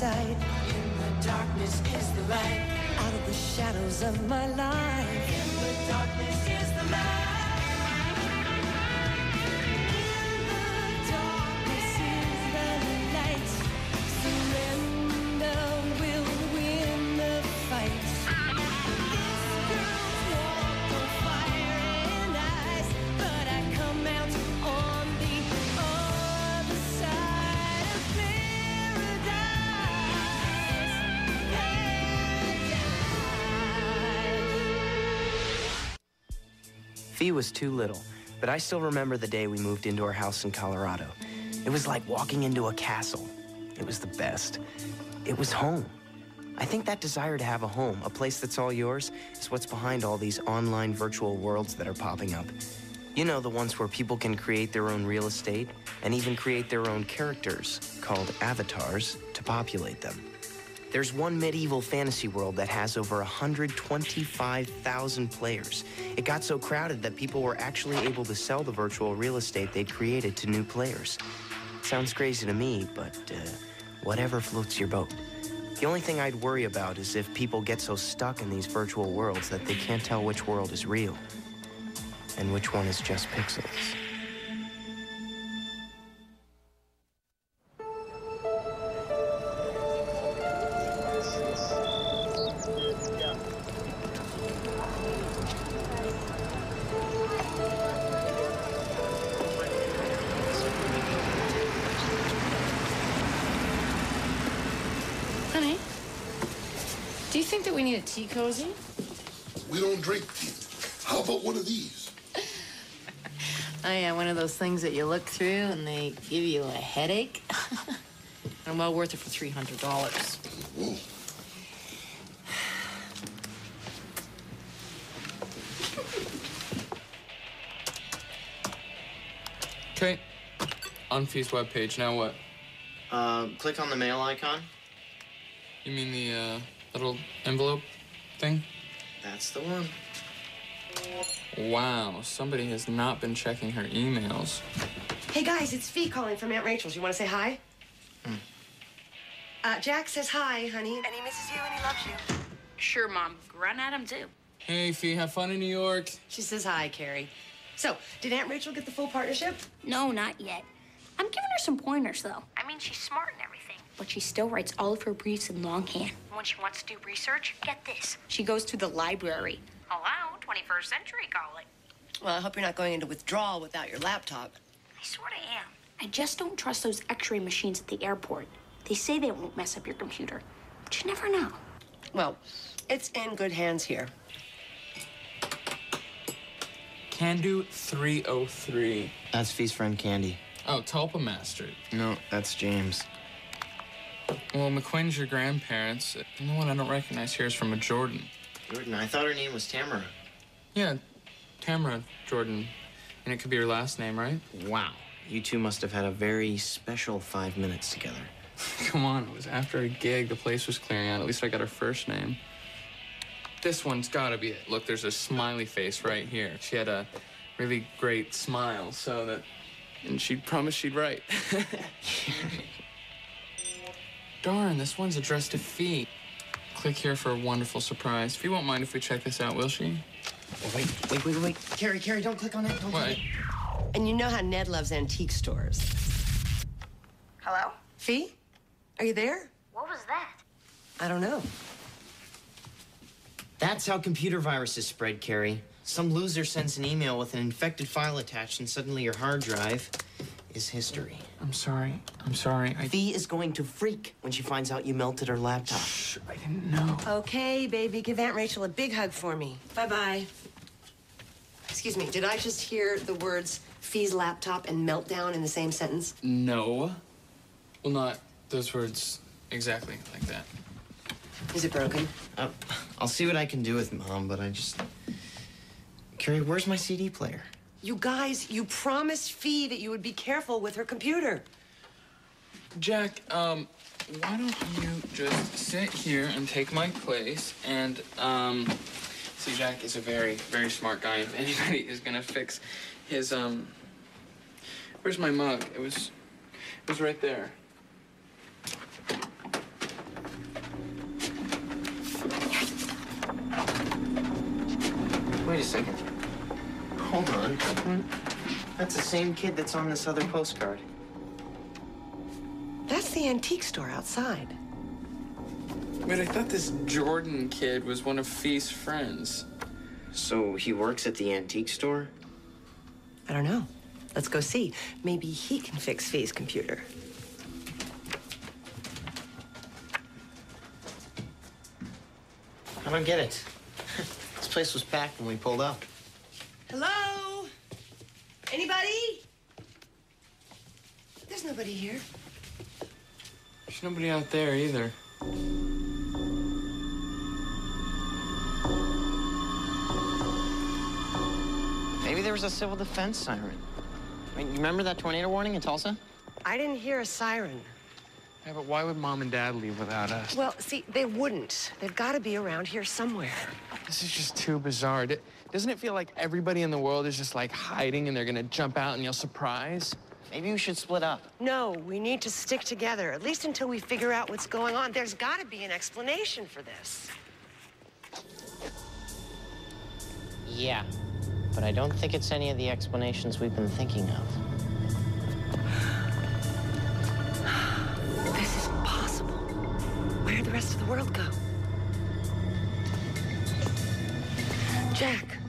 sight. In the darkness is the light. Out of the shadows of my life. In the darkness is the light. Fee was too little, but I still remember the day we moved into our house in Colorado. It was like walking into a castle. It was the best. It was home. I think that desire to have a home, a place that's all yours, is what's behind all these online virtual worlds that are popping up. You know, the ones where people can create their own real estate and even create their own characters, called avatars, to populate them. There's one medieval fantasy world that has over 125,000 players. It got so crowded that people were actually able to sell the virtual real estate they'd created to new players. Sounds crazy to me, but uh, whatever floats your boat. The only thing I'd worry about is if people get so stuck in these virtual worlds that they can't tell which world is real and which one is just pixels. Think that we need a tea cozy? We don't drink tea. How about one of these? Oh yeah, one of those things that you look through and they give you a headache. I'm well worth it for three hundred dollars. Whoa. Okay. On Fi's webpage, now what? Uh, click on the mail icon. You mean the uh, little envelope thing? That's the one. Wow, somebody has not been checking her emails. Hey guys, it's Fi calling from Aunt Rachel's. You want to say hi? Uh, Jack says hi, honey, and he misses you and he loves you. Sure, Mom. Run at him, too. Hey, Fi, have fun in New York. She says hi, Carey. So, did Aunt Rachel get the full partnership? No, not yet. I'm giving her some pointers, though. I mean, she's smart and everything, but she still writes all of her briefs in longhand. When she wants to do research, get this. She goes to the library. Hello, 21st century call it. Well, I hope you're not going into withdrawal without your laptop. I sort of am. I just don't trust those x-ray machines at the airport. They say they won't mess up your computer, but you never know. Well, it's in good hands here. Can do 303. That's Fi's friend Candy. Oh, Tulpa Master. No, that's James. Well, McQuain's your grandparents. The only one I don't recognize here is from a Jordan. Jordan, I thought her name was Tamara. Yeah, Tamara Jordan. And it could be her last name, right? Wow. You two must have had a very special five minutes together. Come on, it was after a gig. The place was clearing out. At least I got her first name. This one's gotta be it. Look, there's a smiley face right here. She had a really great smile, so that. And she promised she'd write. Darn, this one's addressed to Fi. Click here for a wonderful surprise. Fi won't mind if we check this out, will she? Oh, wait, wait, wait, wait. Carey, Carey, don't click on it. Don't What? click. And you know how Ned loves antique stores. Hello? Fi? Are you there? What was that? I don't know. That's how computer viruses spread, Carey. Some loser sends an email with an infected file attached, and suddenly your hard drive is history. I'm sorry. I'm sorry. I. Fi is going to freak when she finds out you melted her laptop. Shh, I didn't know. Okay, baby, give Aunt Rachel a big hug for me. Bye bye. Excuse me, did I just hear the words Fi's laptop and meltdown in the same sentence? No. Well, not those words exactly like that. Is it broken? Uh, I'll see what I can do with Mom, but I just. Carey, where's my CD player? You guys, you promised Fi that you would be careful with her computer. Jack, um, why don't you just sit here and take my place? And, um, see, Jack is a very, very smart guy. If anybody is gonna fix his, um, where's my mug? It was, it was right there. Wait a second. Hold on. That's the same kid that's on this other postcard. That's the antique store outside. Wait, I thought this Jordan kid was one of Fi's friends. So he works at the antique store? I don't know. Let's go see. Maybe he can fix Fi's computer. I don't get it. this place was packed when we pulled up. Hello? Anybody? There's nobody here. There's nobody out there either. Maybe there was a civil defense siren. I mean, you remember that tornado warning in Tulsa? I didn't hear a siren. Yeah, but why would mom and dad leave without us? Well, see, they wouldn't. They've got to be around here somewhere. This is just too bizarre. D- Doesn't it feel like everybody in the world is just like hiding and they're gonna jump out and yell surprise? Maybe we should split up. No, we need to stick together, at least until we figure out what's going on. There's got to be an explanation for this. Yeah, but I don't think it's any of the explanations we've been thinking of. This is impossible. Where'd the rest of the world go? Jack.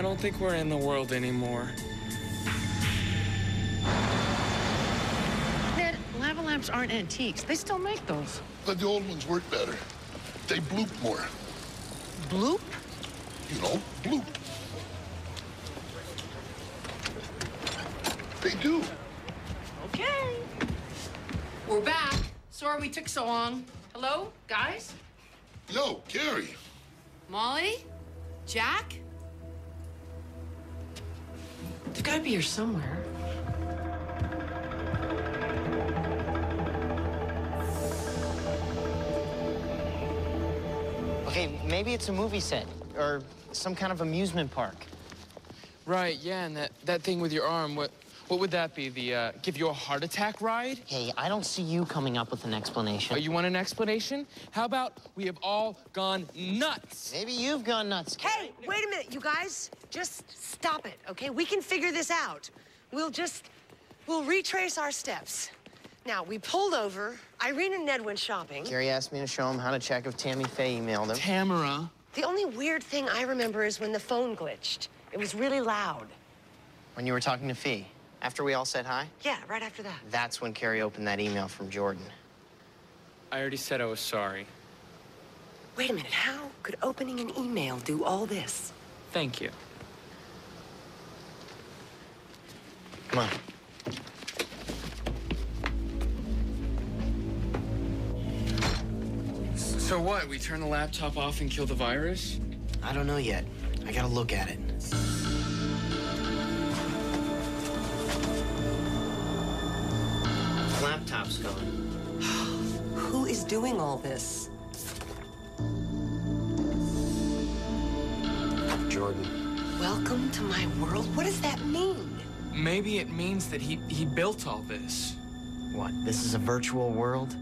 I don't think we're in the world anymore. Ned, lava lamps aren't antiques. They still make those. But the old ones work better. They bloop more. Bloop? You know, bloop. They do. Okay. We're back. Sorry we took so long. Hello, guys? Yo, Carey. Molly? Jack? They've got to be here somewhere. Okay, maybe it's a movie set or some kind of amusement park. Right, yeah, and that, that thing with your arm, what, what would that be? The uh, give you a heart attack ride? Hey, I don't see you coming up with an explanation. Oh, you want an explanation? How about we have all gone nuts? Maybe you've gone nuts. Hey, wait a minute, you guys. Just stop it, okay? We can figure this out. We'll just, we'll retrace our steps. Now, we pulled over. Irene and Ned went shopping. Gary asked me to show him how to check if Tammy Faye emailed him. Tamara. The only weird thing I remember is when the phone glitched. It was really loud. When you were talking to Fi, after we all said hi, Yeah, right after that. that's when Carey opened that email from Jordan. I already said I was sorry. Wait a minute, how could opening an email do all this? Thank you. Come on. So what? We turn the laptop off and kill the virus? I don't know yet. I gotta look at it. Laptop's gone. Who is doing all this? Jordan. Welcome to my world? What does that mean? Maybe it means that he, he built all this. What, this is a virtual world?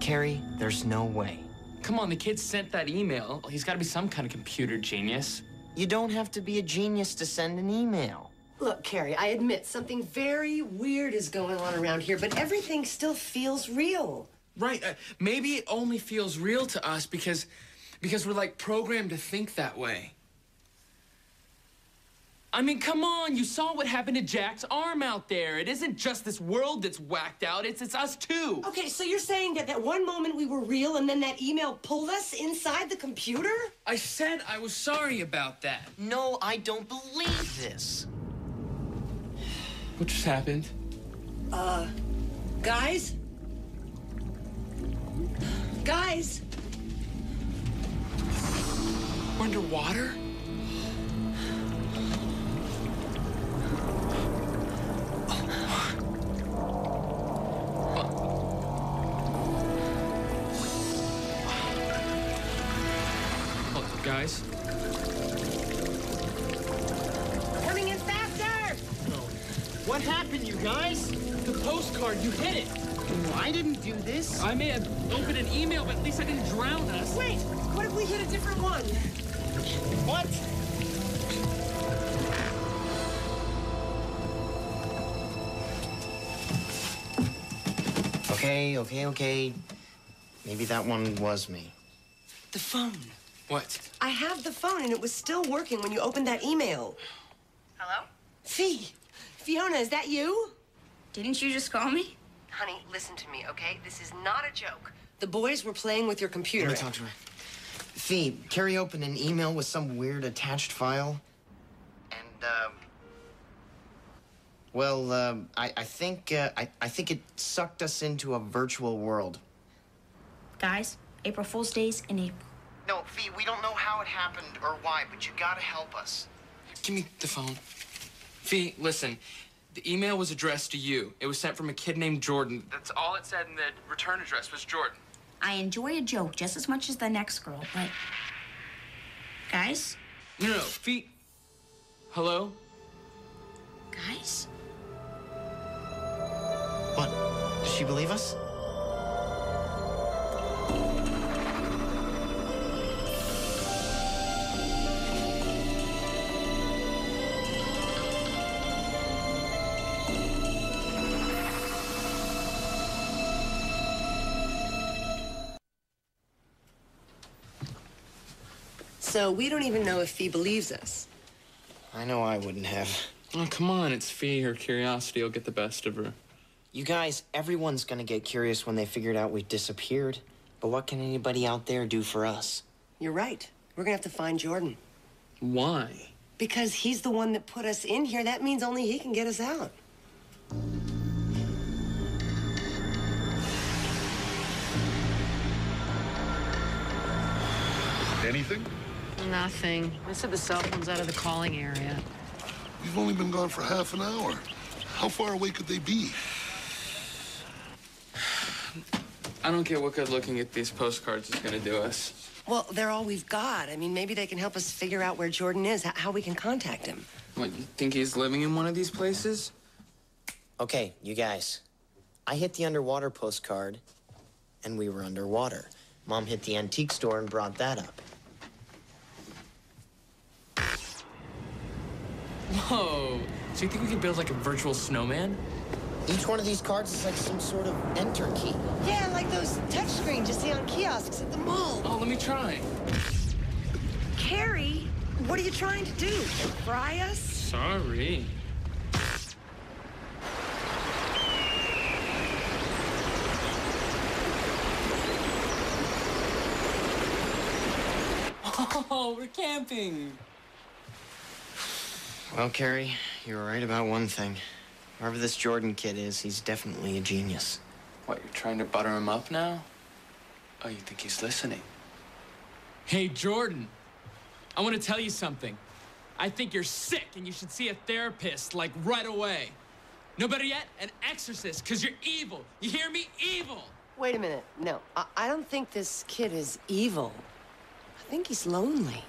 Carey, there's no way. Come on, the kid sent that email. He's got to be some kind of computer genius. You don't have to be a genius to send an email. Look, Carey, I admit something very weird is going on around here, but everything still feels real. Right. Uh, maybe it only feels real to us because because we're like programmed to think that way. I mean, come on, you saw what happened to Jack's arm out there. It isn't just this world that's whacked out, it's it's us too. Okay, so you're saying that that one moment we were real and then that email pulled us inside the computer? I said I was sorry about that. No, I don't believe this. What just happened? Uh, guys? Guys? We're underwater? What happened, you guys? The postcard, you hit it. I didn't do this. I may have opened an email, but at least I didn't drown us. Wait, what if we hit a different one? What? Okay, okay, okay. Maybe that one was me. The phone. What? I have the phone and it was still working when you opened that email. Hello? Fi, Fiona, is that you? Didn't you just call me? Honey, listen to me, okay? This is not a joke. The boys were playing with your computer. Let me talk to her. Fi, Carey opened an email with some weird attached file. And, uh. Well, uh, I, I think, uh, I, I think it sucked us into a virtual world. Guys, April Fool's Day's in April. No, Fi, we don't know how it happened or why, but you gotta help us. Give me the phone. Fi, listen. The email was addressed to you. It was sent from a kid named Jordan. That's all it said, and the return address was Jordan. I enjoy a joke just as much as the next girl, but. Guys? No, no, no. Fi. Hello? Guys? What? Does she believe us? So we don't even know if Fi believes us. I know I wouldn't have. Oh, come on. It's Fi. Her curiosity will get the best of her. You guys, everyone's gonna get curious when they figured out we disappeared. But what can anybody out there do for us? You're right. We're gonna have to find Jordan. Why? Because he's the one that put us in here. That means only he can get us out. Anything? Nothing. I said the cell phone's out of the calling area. We've only been gone for half an hour. How far away could they be? I don't get what good looking at these postcards is gonna do us. Well, they're all we've got. I mean, maybe they can help us figure out where Jordan is, how we can contact him. What, you think he's living in one of these places? Okay, you guys. I hit the underwater postcard, and we were underwater. Mom hit the antique store and brought that up. Whoa. So you think we could build like a virtual snowman? Each one of these cards is like some sort of enter key. Yeah, like those touchscreens you see on kiosks at the mall. Oh, let me try. Carey, what are you trying to do? Fry us? Sorry. Oh, we're camping. Well, Carey, you were right about one thing. Whoever this Jordan kid is, he's definitely a genius. What, you're trying to butter him up now? Oh, you think he's listening? Hey, Jordan. I want to tell you something. I think you're sick and you should see a therapist, like, right away. No better yet, an exorcist, because you're evil. You hear me? Evil. Wait a minute. No, I, I don't think this kid is evil. I think he's lonely.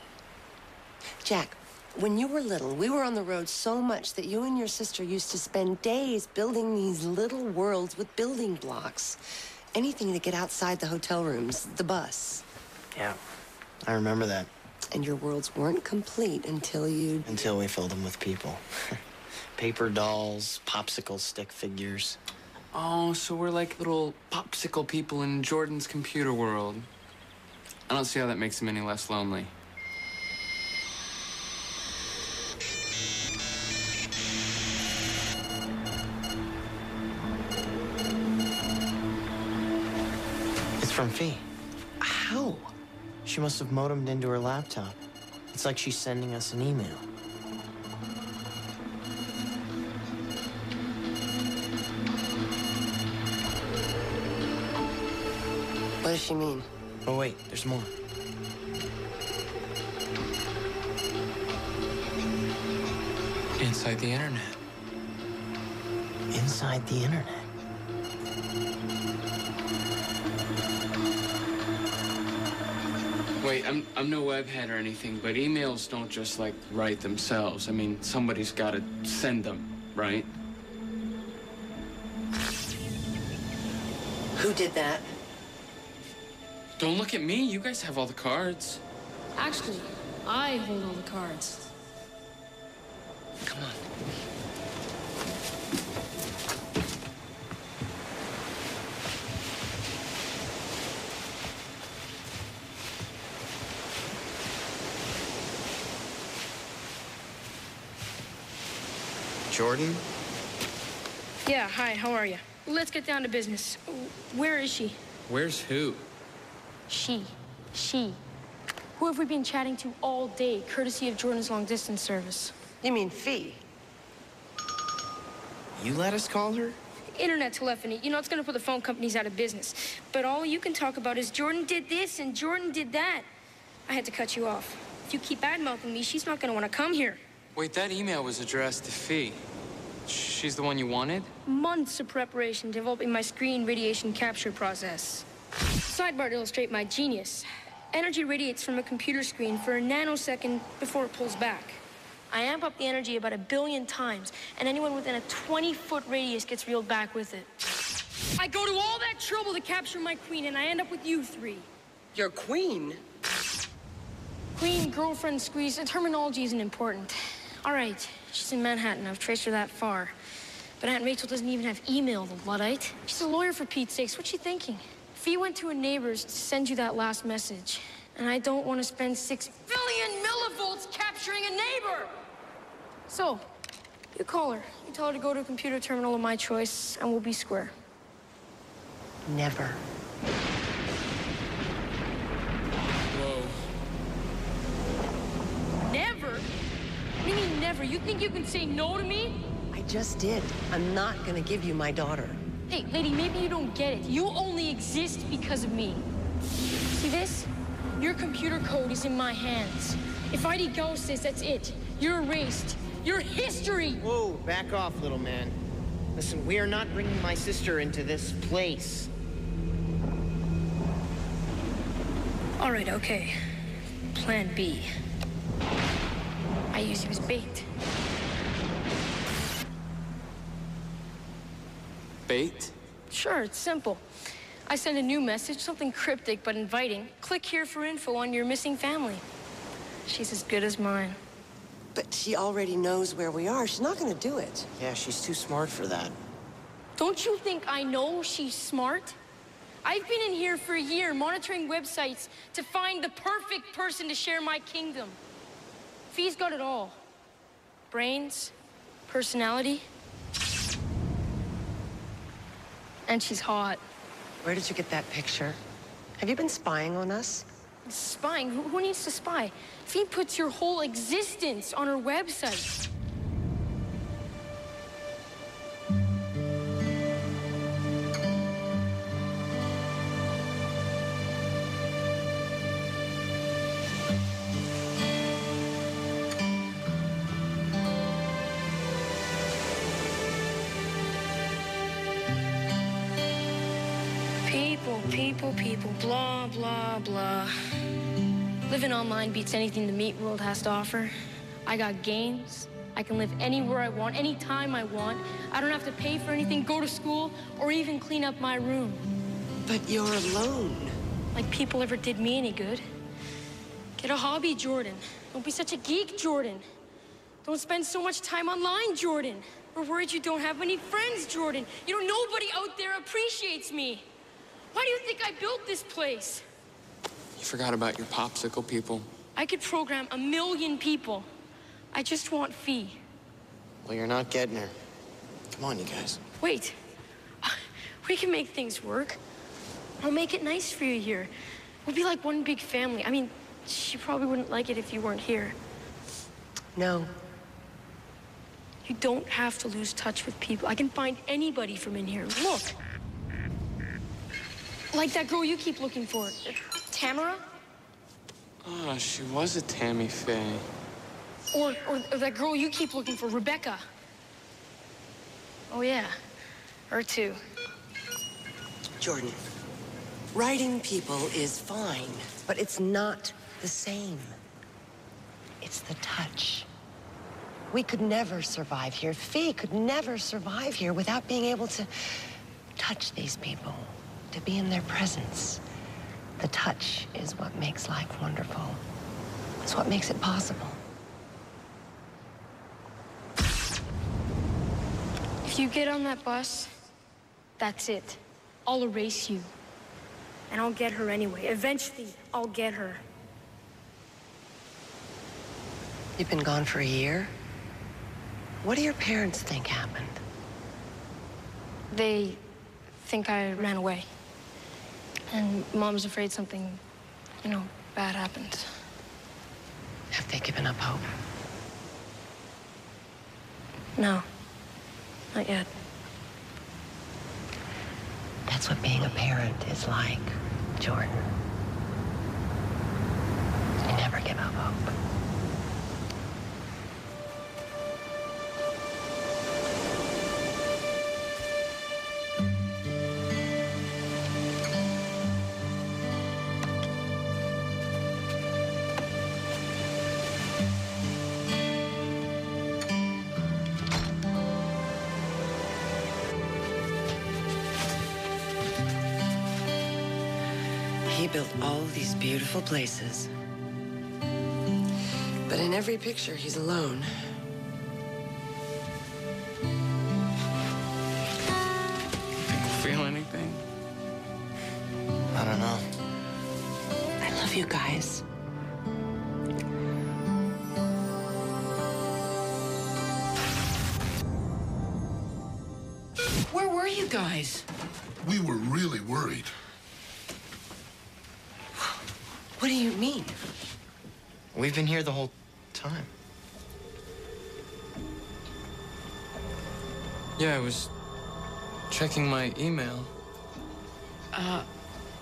Jack, when you were little, we were on the road so much that you and your sister used to spend days building these little worlds with building blocks. Anything to get outside the hotel rooms, the bus. Yeah, I remember that. And your worlds weren't complete until you. Until we filled them with people. Paper dolls, popsicle stick figures. Oh, so we're like little popsicle people in Jordan's computer world. I don't see how that makes him any less lonely. It's from Fi. How? She must have modemed into her laptop. It's like she's sending us an email. What does she mean? Oh, wait, there's more. Inside the internet. Inside the internet. Wait, I'm I'm no webhead or anything, but emails don't just like write themselves. I mean, somebody's got to send them, right? Who did that? Don't look at me. You guys have all the cards. Actually, I hold all the cards. Come on. Jordan? Yeah, hi, how are you? Let's get down to business. Where is she? Where's who? She. She. Who have we been chatting to all day, courtesy of Jordan's long distance service? You mean Fi? You let us call her? Internet telephony. You know, it's gonna put the phone companies out of business. But all you can talk about is Jordan did this and Jordan did that. I had to cut you off. If you keep bad-mouthing me, she's not gonna wanna come here. Wait, that email was addressed to Fi. She's the one you wanted? Months of preparation developing my screen radiation capture process. Sidebar to illustrate my genius. Energy radiates from a computer screen for a nanosecond before it pulls back. I amp up the energy about a billion times, and anyone within a 20-foot radius gets reeled back with it. I go to all that trouble to capture my queen, and I end up with you three. Your queen? Queen, girlfriend, squeeze, the terminology isn't important. All right, she's in Manhattan. I've traced her that far. But Aunt Rachel doesn't even have email, the Luddite. She's a lawyer for Pete's sakes. What's she thinking? Fi went to a neighbor's to send you that last message. And I don't want to spend six billion millivolts capturing a neighbor! So, you call her. You tell her to go to a computer terminal of my choice, and we'll be square. Never. Whoa. Never? What do you mean never? You think you can say no to me? I just did. I'm not gonna give you my daughter. Hey, lady, maybe you don't get it. You only exist because of me. See this? Your computer code is in my hands. If ID Go says that's it, you're erased. You're history! Whoa, back off, little man. Listen, we are not bringing my sister into this place. All right, okay. Plan B. I use you as bait. Bait? Sure, it's simple. I send a new message, something cryptic but inviting. Click here for info on your missing family. She's as good as mine. But she already knows where we are. She's not gonna do it. Yeah, she's too smart for that. Don't you think I know she's smart? I've been in here for a year monitoring websites to find the perfect person to share my kingdom. Fi's got it all brains, personality, and she's hot. Where did you get that picture? Have you been spying on us? Spying? Who, who needs to spy? Fi puts your whole existence on her website. People, people, people, blah, blah, blah. Living online beats anything the meat world has to offer. I got games. I can live anywhere I want, anytime I want. I don't have to pay for anything, go to school, or even clean up my room. But you're alone. Like people ever did me any good. Get a hobby, Jordan. Don't be such a geek, Jordan. Don't spend so much time online, Jordan. We're worried you don't have any friends, Jordan. You know, nobody out there appreciates me. Why do you think I built this place? You forgot about your popsicle people. I could program a million people. I just want Fi. Well, you're not getting her. Come on, you guys. Wait. We can make things work. I'll make it nice for you here. We'll be like one big family. I mean, she probably wouldn't like it if you weren't here. No. You don't have to lose touch with people. I can find anybody from in here. Look. Like that girl you keep looking for. Tamara? Oh, she was a Tammy Faye. Or, or, or that girl you keep looking for, Rebecca. Oh, yeah. Her too. Jordan, writing people is fine, but it's not the same. It's the touch. We could never survive here. Fi could never survive here without being able to touch these people, to be in their presence. The touch is what makes life wonderful. It's what makes it possible. If you get on that bus, that's it. I'll erase you. And I'll get her anyway. Eventually, I'll get her. You've been gone for a year? What do your parents think happened? They think I ran away. And Mom's afraid something, you know, bad happened. Have they given up hope? No, not yet. That's what being a parent is like, Jordan. These beautiful places. But in every picture, he's alone. Feel anything? I don't know. I love you guys. Where were you guys? We were really worried. What do you mean? We've been here the whole time. Yeah, I was checking my email. Uh,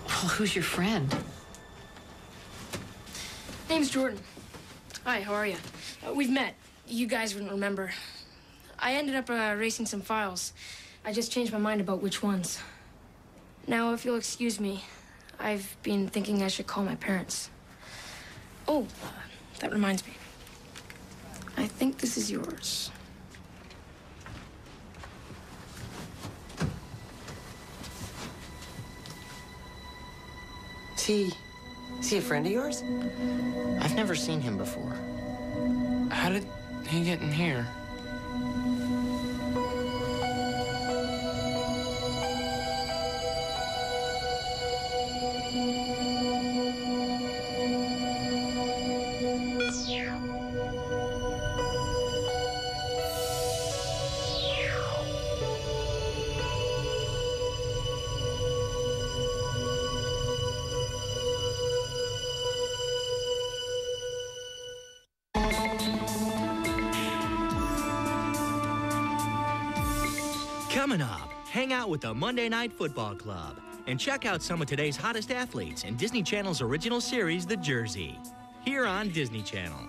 well, who's your friend? Name's Jordan. Hi, how are you? Uh, we've met. You guys wouldn't remember. I ended up uh, erasing some files. I just changed my mind about which ones. Now, if you'll excuse me, I've been thinking I should call my parents. Oh, uh, that reminds me. I think this is yours. Is he, is he a friend of yours? I've never seen him before. How did he get in here? Coming up, hang out with the Monday Night Football Club. And check out some of today's hottest athletes in Disney Channel's original series, The Jersey, here on Disney Channel.